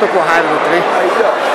Tô com raiva do trem.